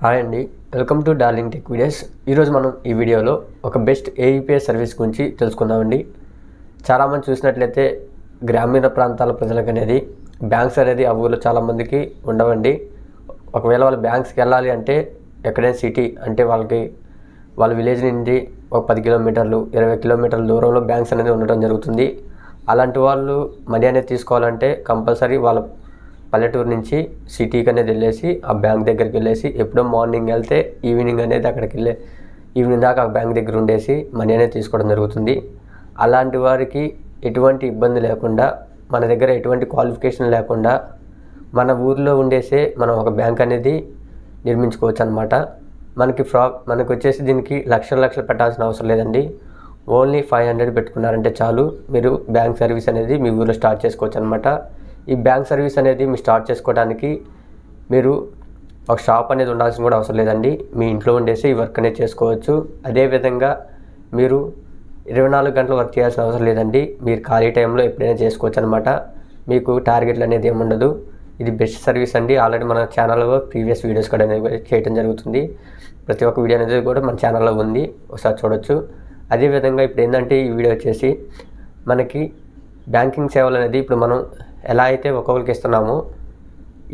Hi అండి. Welcome to Darling Tech videos. ఈరోజు మనం ఈ వీడియోలో ఒక బెస్ట్ ఏఈపీఎస్ సర్వీస్ గురించి తెలుసుకుందామండి. చాలామంది చూసినట్లయితే గ్రామీణ ప్రాంతాల ప్రజలకు అనేది బ్యాంక్స్ అనేది ఆ ఊళ్ళో చాలామందికి ఉండవండి. ఒకవేళ వాళ్ళు బ్యాంక్స్కి వెళ్ళాలి అంటే ఎక్కడైనా సిటీ అంటే వాళ్ళకి వాళ్ళ విలేజ్ నుండి ఒక పది కిలోమీటర్లు ఇరవై కిలోమీటర్ల దూరంలో బ్యాంక్స్ అనేది ఉండటం జరుగుతుంది. అలాంటి వాళ్ళు మనీ అనేది తీసుకోవాలంటే కంపల్సరీ వాళ్ళ పల్లెటూరు నుంచి సిటీకి అనేది వెళ్ళేసి ఆ బ్యాంక్ దగ్గరికి వెళ్ళేసి ఎప్పుడో మార్నింగ్ వెళ్తే ఈవినింగ్ అనేది అక్కడికి వెళ్ళే ఈవినింగ్ దాకా ఆ బ్యాంక్ దగ్గర ఉండేసి మనీ అనేది తీసుకోవడం జరుగుతుంది. అలాంటి వారికి ఎటువంటి ఇబ్బంది లేకుండా మన దగ్గర ఎటువంటి క్వాలిఫికేషన్ లేకుండా మన ఊర్లో ఉండేసే మనం ఒక బ్యాంక్ అనేది నిర్మించుకోవచ్చు అనమాట మనకి ఫ్రా మనకు వచ్చేసి దీనికి లక్షల లక్షలు పెట్టాల్సిన అవసరం లేదండి. ఓన్లీ ఫైవ్ హండ్రెడ్ పెట్టుకున్నారంటే చాలు. మీరు బ్యాంక్ సర్వీస్ అనేది మీ ఊర్లో స్టార్ట్ చేసుకోవచ్చు అనమాట ఈ బ్యాంక్ సర్వీస్ అనేది మీరు స్టార్ట్ చేసుకోవడానికి మీరు ఒక షాప్ అనేది ఉండాల్సిన కూడా అవసరం లేదండి. మీ ఇంట్లో ఉండేసి ఈ వర్క్ అనేది చేసుకోవచ్చు. అదేవిధంగా మీరు ఇరవై నాలుగు గంటలు వర్క్ చేయాల్సిన అవసరం లేదండి. మీరు ఖాళీ టైంలో ఎప్పుడైనా చేసుకోవచ్చు అనమాట మీకు టార్గెట్లు అనేది ఏముండదు ఇది బెస్ట్ సర్వీస్ అండి. ఆల్రెడీ మన ఛానల్లో ప్రీవియస్ వీడియోస్ కూడా అనేది చేయడం జరుగుతుంది. ప్రతి ఒక్క వీడియో అనేది కూడా మన ఛానల్లో ఉంది. ఒకసారి చూడొచ్చు. అదేవిధంగా ఇప్పుడు ఏంటంటే ఈ వీడియో వచ్చేసి మనకి బ్యాంకింగ్ సేవలు అనేది ఇప్పుడు మనం ఎలా అయితే ఒక్కొక్కరికి ఇస్తున్నామో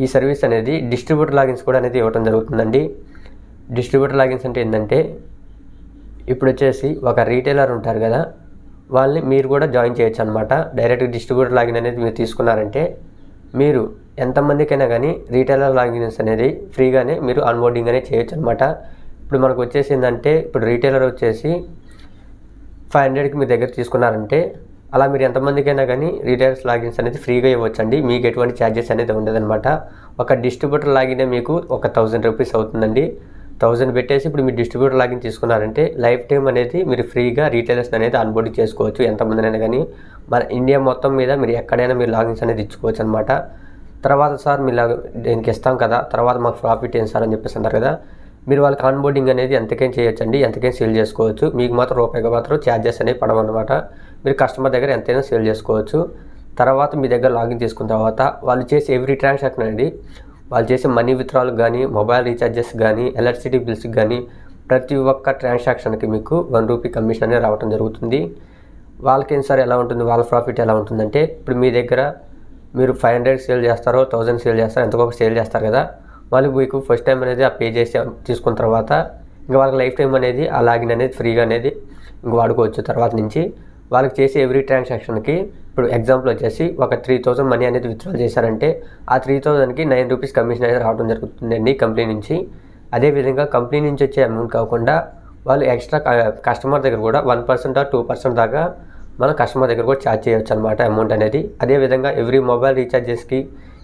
ఈ సర్వీస్ అనేది డిస్ట్రిబ్యూటర్ లాగిన్స్ కూడా అనేది ఇవ్వడం జరుగుతుందండి. డిస్ట్రిబ్యూటర్ లాగిన్స్ అంటే ఏంటంటే ఇప్పుడు వచ్చేసి ఒక రీటైలర్ ఉంటారు కదా వాళ్ళని మీరు కూడా జాయిన్ చేయొచ్చు అనమాట డైరెక్ట్ డిస్ట్రిబ్యూటర్ లాగిన్ అనేది మీరు తీసుకున్నారంటే మీరు ఎంతమందికైనా కానీ రీటైలర్ లాగిన్స్ అనేది ఫ్రీగానే మీరు అన్బోర్డింగ్ అనేది చేయొచ్చు అనమాట ఇప్పుడు మనకు వచ్చేసి ఏంటంటే ఇప్పుడు రీటైలర్ వచ్చేసి ఫైవ్ హండ్రెడ్కి మీ దగ్గర తీసుకున్నారంటే అలా మీరు ఎంతమందికైనా కానీ రీటైలర్స్ లాగిన్స్ అనేది ఫ్రీగా ఇవ్వచ్చండి. మీకు ఎటువంటి ఛార్జెస్ అనేది ఉండదన్నమాట. ఒక డిస్ట్రిబ్యూటర్ లాగినే మీకు ఒక థౌజండ్ రూపీస్ అవుతుందండి. థౌజండ్ పెట్టేసి ఇప్పుడు మీరు డిస్ట్రిబ్యూటర్ లాగిన్ తీసుకున్నారంటే లైఫ్ టైం అనేది మీరు ఫ్రీగా రీటైలర్స్ అనేది అన్బోర్డ్ చేసుకోవచ్చు. ఎంతమందినైనా కానీ మన ఇండియా మొత్తం మీద మీరు ఎక్కడైనా మీరు లాగిన్స్ అనేది ఇచ్చుకోవచ్చు అనమాట తర్వాత సార్ మీరు దీనికి ఇస్తాం కదా? తర్వాత మాకు ప్రాఫిట్ ఏం సార్ అని చెప్పేసి అంటారు కదా? మీరు వాళ్ళకి ఆన్బోర్డింగ్ అనేది ఎంతకైనా చేయొచ్చండి ఎంతకైనా సేల్ చేసుకోవచ్చు. మీకు మాత్రం రూపాయిగా మాత్రం ఛార్జెస్ అనేవి పడమన్నమాట మీరు కస్టమర్ దగ్గర ఎంతైనా సేల్ చేసుకోవచ్చు. తర్వాత మీ దగ్గర లాగిన్ చేసుకున్న తర్వాత వాళ్ళు చేసే ఎవ్రీ ట్రాన్సాక్షన్ అనేది వాళ్ళు చేసే మనీ విత్డ్రాల్ కానీ మొబైల్ రీఛార్జెస్ కానీ ఎలక్ట్రిసిటీ బిల్స్ కానీ ప్రతి ఒక్క ట్రాన్సాక్షన్కి మీకు వన్ రూపీ కమిషన్ అనేది రావడం జరుగుతుంది. వాళ్ళకి సార్ ఎలా ఉంటుంది? వాళ్ళ ప్రాఫిట్ ఎలా ఉంటుందంటే ఇప్పుడు మీ దగ్గర మీరు ఫైవ్ హండ్రెడ్ సేల్ చేస్తారో థౌజండ్ సేల్ చేస్తారో ఎంతకో సేల్ చేస్తారు కదా. వాళ్ళు మీకు ఫస్ట్ టైం అనేది ఆ పే చేసి తీసుకున్న తర్వాత ఇంకా వాళ్ళకి లైఫ్ టైం అనేది ఆ లాగిన్ అనేది ఫ్రీగా అనేది ఇంక వాడుకోవచ్చు తర్వాత నుంచి. వాళ్ళకి చేసే ఎవ్రీ ట్రాన్సాక్షన్కి ఇప్పుడు ఎగ్జాంపుల్ వచ్చేసి ఒక త్రీ థౌసండ్ మనీ అనేది విత్డ్రాల్ చేశారంటే ఆ త్రీ థౌసండ్కి నైన్ రూపీస్ కమిషన్ అనేది రావడం జరుగుతుందండి కంపెనీ నుంచి. అదేవిధంగా కంపెనీ నుంచి వచ్చే అమౌంట్ కాకుండా వాళ్ళు ఎక్స్ట్రా కస్టమర్ దగ్గర కూడా వన్ పర్సెంట్ టూ పర్సెంట్ దాకా మనం కస్టమర్ దగ్గర కూడా ఛార్జ్ చేయొచ్చు అనమాట అమౌంట్ అనేది. అదేవిధంగా ఎవ్రీ మొబైల్ రీఛార్జెస్కి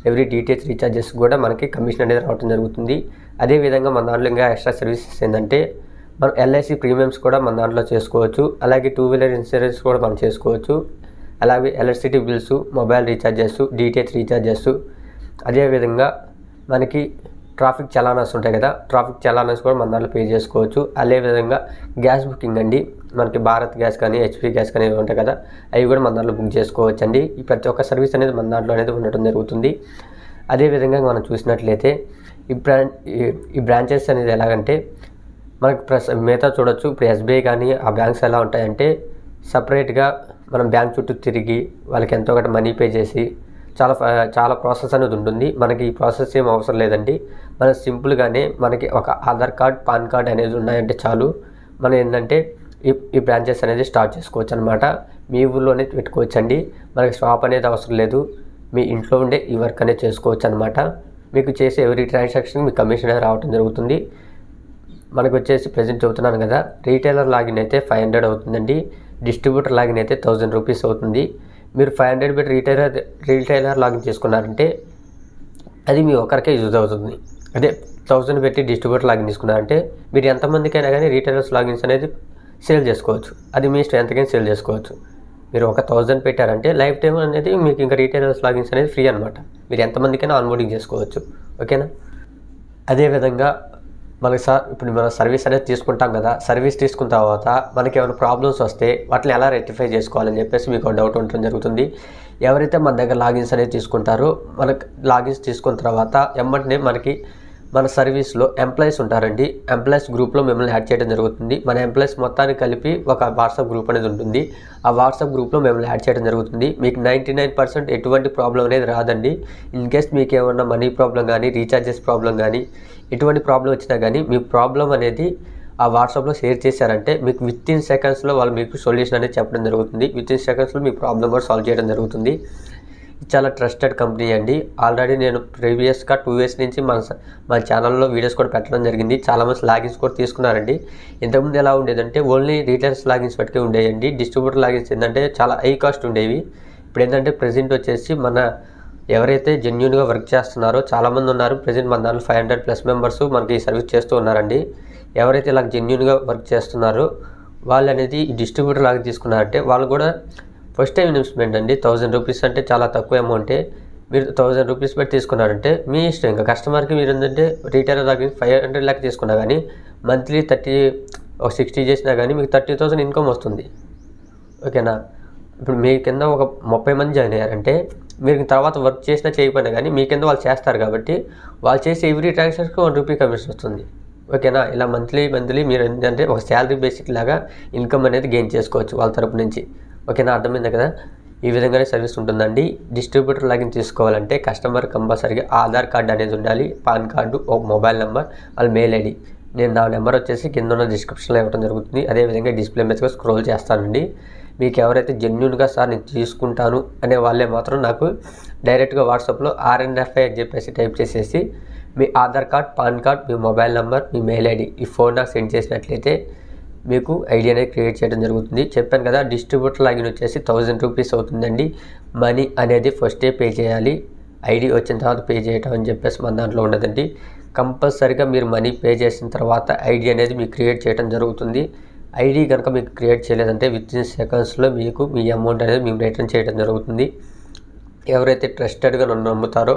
ఎవ్రీ డిటిహెచ్ రీఛార్జెస్ కూడా మనకి కమిషన్ అనేది రావడం జరుగుతుంది. అదేవిధంగా మన దాంట్లో ఇంకా ఎక్స్ట్రా సర్వీసెస్ ఏంటంటే మనం ఎల్ఐసి ప్రీమియమ్స్ కూడా మన దాంట్లో చేసుకోవచ్చు. అలాగే టూ వీలర్ ఇన్సూరెన్స్ కూడా మనం చేసుకోవచ్చు. అలాగే electricity bills mobile recharges DTH recharges అదేవిధంగా మనకి ట్రాఫిక్ చలానాస్ ఉంటాయి కదా ట్రాఫిక్ చలానాస్ కూడా మన దాంట్లో పే చేసుకోవచ్చు. అదేవిధంగా గ్యాస్ బుకింగ్ అండి. మనకి భారత్ గ్యాస్ కానీ హెచ్పి గ్యాస్ కానీ ఉంటాయి కదా అవి కూడా మన దాంట్లో బుక్ చేసుకోవచ్చు అండి ఈ ప్రతి ఒక్క సర్వీస్ అనేది మన దాంట్లో అనేది ఉండటం జరుగుతుంది. అదేవిధంగా మనం చూసినట్లయితే ఈ బ్రాంచ్ ఈ- బ్రాంచెస్ అనేది ఎలాగంటే మనకి ప్రస్ మిగతా చూడొచ్చు. ఇప్పుడు ఎస్బీఐ కానీ ఆ బ్యాంక్స్ ఎలా ఉంటాయంటే సపరేట్గా మనం బ్యాంక్ చుట్టూ తిరిగి వాళ్ళకి ఎంతో ఒకటి మనీ పే చేసి చాలా చాలా ప్రాసెస్ అనేది ఉంటుంది. మనకి ఈ ప్రాసెస్ ఏం అవసరం లేదండి. మనం సింపుల్గానే మనకి ఒక ఆధార్ కార్డ్ పాన్ కార్డ్ అనేది ఉన్నాయంటే చాలు. మనం ఏంటంటే ఈ ఈ బ్రాంచెస్ అనేది స్టార్ట్ చేసుకోవచ్చు అనమాట మీ ఊళ్ళోనే పెట్టుకోవచ్చు అండి మనకి షాప్ అనేది అవసరం లేదు. మీ ఇంట్లో ఉండే ఈ వర్క్ అనేది చేసుకోవచ్చు అనమాట మీకు చేసే ఎవరీ ట్రాన్సాక్షన్ మీకు కమిషన్ అనేది రావడం జరుగుతుంది. మనకు వచ్చేసి ప్రజెంట్ చెబుతున్నాను కదా రీటైలర్ లాగిన్ అయితే ఫైవ్ హండ్రెడ్ అవుతుందండి. డిస్ట్రిబ్యూటర్ లాగిన్ అయితే థౌజండ్ రూపీస్ అవుతుంది. మీరు ఫైవ్ హండ్రెడ్ పెట్టి రీటైలర్ రీటైలర్ లాగిన్ చేసుకున్నారంటే అది మీ ఒక్కరికే యూజ్ అవుతుంది. అదే థౌజండ్ పెట్టి డిస్ట్రిబ్యూటర్ లాగిన్ తీసుకున్నారంటే మీరు ఎంతమందికైనా కానీ రీటైలర్స్ లాగిన్స్ అనేది సేల్ చేసుకోవచ్చు. అది మీ ఇష్టం ఎంతకైనా సేల్ చేసుకోవచ్చు. మీరు ఒక థౌజండ్ పెట్టారంటే లైఫ్ టైం అనేది మీకు ఇంకా రీటైలర్స్ లాగిన్స్ అనేది ఫ్రీ అనమాట మీరు ఎంతమందికైనా ఆన్బోర్డింగ్ చేసుకోవచ్చు. ఓకేనా? అదేవిధంగా మనకి సార్ ఇప్పుడు మనం సర్వీస్ అనేది తీసుకుంటాం కదా సర్వీస్ తీసుకున్న తర్వాత మనకి ఏమైనా ప్రాబ్లమ్స్ వస్తే వాటిని ఎలా రెక్టిఫై చేసుకోవాలని చెప్పేసి మీకు డౌట్ ఉండటం జరుగుతుంది. ఎవరైతే మన దగ్గర లాగిన్స్ అనేది తీసుకుంటారో మనకు లాగిన్స్ తీసుకున్న తర్వాత వెంబటనే మనకి మన సర్వీస్లో ఎంప్లాయీస్ ఉంటారండి. ఎంప్లాయీస్ గ్రూప్లో మిమ్మల్ని యాడ్ చేయడం జరుగుతుంది. మన ఎంప్లాయీస్ మొత్తాన్ని కలిపి ఒక వాట్సాప్ గ్రూప్ అనేది ఉంటుంది. ఆ వాట్సాప్ గ్రూప్లో మిమ్మల్ని యాడ్ చేయడం జరుగుతుంది. మీకు నైంటీ నైన్ పర్సెంట్ ఎటువంటి ప్రాబ్లం అనేది రాదండి. ఇన్ కేస్ మీకు ఏమన్నా మనీ ప్రాబ్లం కానీ రీఛార్జెస్ ప్రాబ్లం కానీ ఎటువంటి ప్రాబ్లం వచ్చినా కానీ మీ ప్రాబ్లం అనేది ఆ వాట్సాప్లో షేర్ చేశారంటే మీకు విత్ ఇన్ సెకండ్స్లో వాళ్ళు మీకు సొల్యూషన్ అనేది చెప్పడం జరుగుతుంది. విత్ ఇన్ సెకండ్స్లో మీ ప్రాబ్లం కూడా సాల్వ్ చేయడం జరుగుతుంది. చాలా ట్రస్టెడ్ కంపెనీ అండి. ఆల్రెడీ నేను ప్రీవియస్గా టూ ఇయర్స్ నుంచి మన మా ఛానల్లో వీడియోస్ కూడా పెట్టడం జరిగింది. చాలామంది లాగిన్స్ కూడా తీసుకున్నారండి. ఇంతకుముందు ఎలా ఉండేదంటే ఓన్లీ రీటైల్స్ లాగిన్స్ పట్టుకే ఉండేయండి. డిస్ట్రిబ్యూటర్ లాగిన్స్ ఏంటంటే చాలా హై కాస్ట్ ఉండేవి. ఇప్పుడు ఏంటంటే ప్రజెంట్ వచ్చేసి మన ఎవరైతే జెన్యున్గా వర్క్ చేస్తున్నారో చాలామంది ఉన్నారు. ప్రజెంట్ మన దాంట్లో ఫైవ్ హండ్రెడ్ ప్లస్ మెంబర్స్ మనకి ఈ సర్వీస్ చేస్తూ ఉన్నారండి. ఎవరైతే ఇలా జెన్యున్గా వర్క్ చేస్తున్నారో వాళ్ళు అనేది ఈ డిస్ట్రిబ్యూటర్ లాగా తీసుకున్నారంటే వాళ్ళు కూడా ఫస్ట్ టైం ఇన్వెస్ట్మెంట్ అండి థౌజండ్ రూపీస్ అంటే చాలా తక్కువ అమౌంటే. మీరు థౌజండ్ రూపీస్ పెట్టి తీసుకున్నారంటే మీ ఇష్టం. ఇంకా కస్టమర్కి మీరు ఏంటంటే రీటైలర్ దగ్గర ఫైవ్ హండ్రెడ్ ల్యాక్ తీసుకున్నా కానీ మంత్లీ థర్టీ ఒక సిక్స్టీ చేసినా కానీ మీకు థర్టీ థౌసండ్ ఇన్కమ్ వస్తుంది. ఓకేనా? ఇప్పుడు మీ కింద ఒక ముప్పై మంది జాయిన్ అయ్యారంటే మీరు తర్వాత వర్క్ చేసినా చేయకపోయినా కానీ మీ కింద వాళ్ళు చేస్తారు కాబట్టి వాళ్ళు చేసే ఎవ్రీ ట్రాన్సాక్షన్కి వన్ రూపీ కమిషన్ వస్తుంది. ఓకేనా? ఇలా మంత్లీ మంత్లీ మీరు ఏంటంటే ఒక శాలరీ బేసిక్ లాగా ఇన్కమ్ అనేది గెయిన్ చేసుకోవచ్చు వాళ్ళ తరపు నుంచి. ఓకేనా అర్థమైంది కదా? ఈ విధంగానే సర్వీస్ ఉంటుందండి. డిస్ట్రిబ్యూటర్ లాగిన్ తీసుకోవాలంటే కస్టమర్ కంపల్సరీగా ఆధార్ కార్డు అనేది ఉండాలి. పాన్ కార్డు ఒక మొబైల్ నెంబర్ వాళ్ళ మెయిల్ ఐడి. నేను నా నెంబర్ వచ్చేసి కింద ఉన్న డిస్క్రిప్షన్లో ఇవ్వడం జరుగుతుంది. అదేవిధంగా డిస్ప్లే మీదగా స్క్రోల్ చేస్తానండి. మీకు ఎవరైతే జెన్యున్గా సార్ నేను తీసుకుంటాను అనే వాళ్ళే మాత్రం నాకు డైరెక్ట్గా వాట్సాప్లో ఆర్ఎన్ఎఫ్ఐ అని చెప్పేసి టైప్ చేసేసి మీ ఆధార్ కార్డ్ పాన్ కార్డ్ మీ మొబైల్ నెంబర్ మీ మెయిల్ ఐడి ఈ ఫోన్ నాకు సెండ్ చేసినట్లయితే మీకు ఐడి అనేది క్రియేట్ చేయడం జరుగుతుంది. చెప్పాను కదా డిస్ట్రిబ్యూటర్ లాగిన్ వచ్చేసి థౌజండ్ రూపీస్ అవుతుందండి. మనీ అనేది ఫస్టే పే చేయాలి. ఐడి వచ్చిన తర్వాత పే చేయటం అని చెప్పేసి మన దాంట్లో ఉండదండి. కంపల్సరీగా మీరు మనీ పే చేసిన తర్వాత ఐడి అనేది మీకు క్రియేట్ చేయడం జరుగుతుంది. ఐడి కనుక మీకు క్రియేట్ చేయలేదంటే విత్ ఇన్ సెకండ్స్లో మీకు మీ అమౌంట్ అనేది మేము రిటర్న్ చేయడం జరుగుతుంది. ఎవరైతే ట్రస్టెడ్గా నన్ను నమ్ముతారో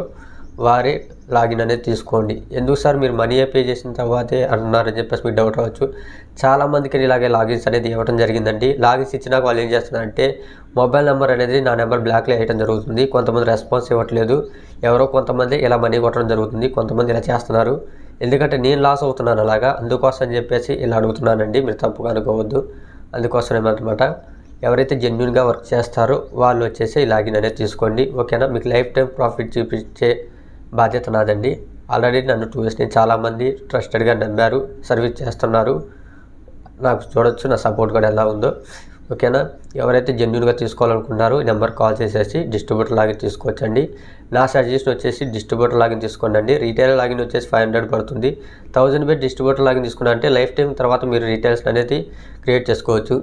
వారే లాగిన్ అనేది తీసుకోండి. ఎందుకు సార్? మీరు మనీ పే చేసిన తర్వాతే అంటున్నారని చెప్పేసి మీకు డౌట్ రావచ్చు. చాలామందికి ఇలాగే లాగిన్స్ అనేది ఇవ్వడం జరిగిందండి. లాగిన్స్ ఇచ్చినాక వాళ్ళు ఏం చేస్తున్నారంటే మొబైల్ నెంబర్ అనేది నా నెంబర్ బ్లాక్లో వేయడం జరుగుతుంది. కొంతమంది రెస్పాన్స్ ఇవ్వట్లేదు. ఎవరో కొంతమంది ఇలా మనీ కొట్టడం జరుగుతుంది. కొంతమంది ఇలా చేస్తున్నారు. ఎందుకంటే నేను లాస్ అవుతున్నాను అలాగా. అందుకోసం అని చెప్పేసి ఇలా అడుగుతున్నానండి. మీరు తప్పుగా అనుకోవద్దు. అందుకోసం ఏమన్నమాట ఎవరైతే జెన్యున్గా వర్క్ చేస్తారో వాళ్ళు వచ్చేసి ఈ లాగిన్ అనేది తీసుకోండి. ఓకేనా? మీకు లైఫ్ టైం ప్రాఫిట్ చూపించే బాధ్యత నాదండి. ఆల్రెడీ నన్ను టూ ఇయర్స్ని చాలామంది ట్రస్టెడ్గా నమ్మారు సర్వీస్ చేస్తున్నారు. నాకు చూడొచ్చు నా సపోర్ట్ కూడా ఎలా ఉందో. ఓకేనా ఎవరైతే జెన్యున్గా తీసుకోవాలనుకున్నారో ఈ నెంబర్ కాల్ చేసేసి డిస్ట్రిబ్యూటర్ లాగిన్ తీసుకోవచ్చండి. నా సజెషన్ వచ్చేసి డిస్ట్రిబ్యూటర్ లాగిన్ తీసుకోండి అండి. రీటైల్ లాగిన్ వచ్చేసి ఫైవ్ హండ్రెడ్ పడుతుంది. థౌజండ్ బై డిస్ట్రిబ్యూటర్ లాగిన్ తీసుకున్నారంటే లైఫ్ టైం తర్వాత మీరు రీటైల్స్ అనేది క్రియేట్ చేసుకోవచ్చు.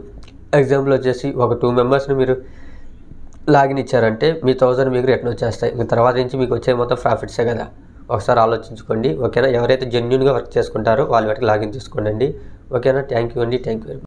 ఎగ్జాంపుల్ వచ్చేసి ఒక టూ మెంబర్స్ని మీరు లాగిన్ ఇచ్చారంటే మీ థౌజండ్ మీకు రిటర్న్ వచ్చేస్తాయి. ఇంక తర్వాత నుంచి మీకు వచ్చే మొత్తం ప్రాఫిట్సే కదా. ఒకసారి ఆలోచించుకోండి. ఓకేనా? ఎవరైతే జెన్యున్గా వర్క్ చేసుకుంటారో వాళ్ళ వాటికి లాగిన్ చేసుకోండి ఓకేనా? థ్యాంక్ యూ అండి. Thank you